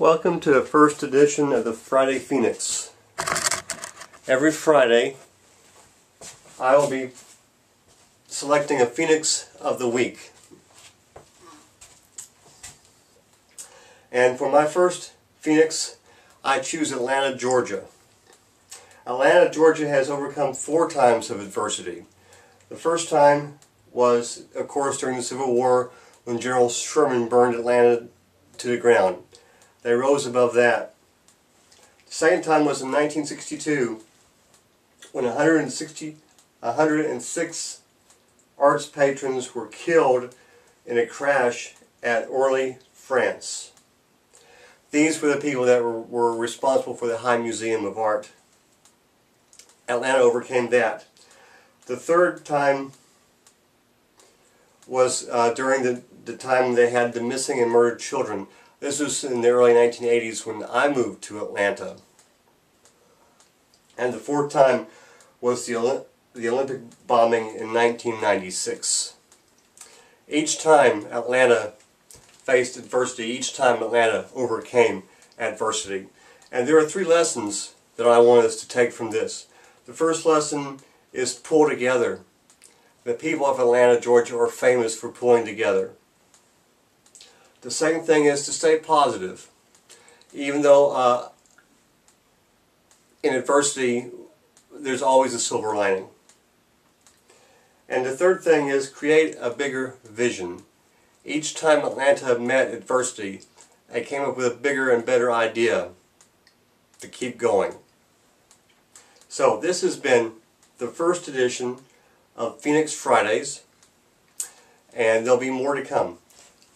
Welcome to the first edition of the Friday Phoenix. Every Friday, I will be selecting a Phoenix of the week. And for my first Phoenix, I choose Atlanta, Georgia. Atlanta, Georgia has overcome four times of adversity. The first time was, of course, during the Civil War when General Sherman burned Atlanta to the ground. They rose above that. The second time was in 1962 when 160, 106 arts patrons were killed in a crash at Orly, France. These were the people that were, were responsible for the High Museum of Art. Atlanta overcame that. The third time was uh, during the, the time they had the missing and murdered children. This was in the early 1980s when I moved to Atlanta. And the fourth time was the, the Olympic bombing in 1996. Each time Atlanta faced adversity, each time Atlanta overcame adversity. And there are three lessons that I want us to take from this. The first lesson is pull together. The people of Atlanta, Georgia are famous for pulling together. The second thing is to stay positive. Even though uh, in adversity, there's always a silver lining. And the third thing is create a bigger vision. Each time Atlanta met adversity, I came up with a bigger and better idea to keep going. So this has been the first edition of Phoenix Fridays, and there'll be more to come.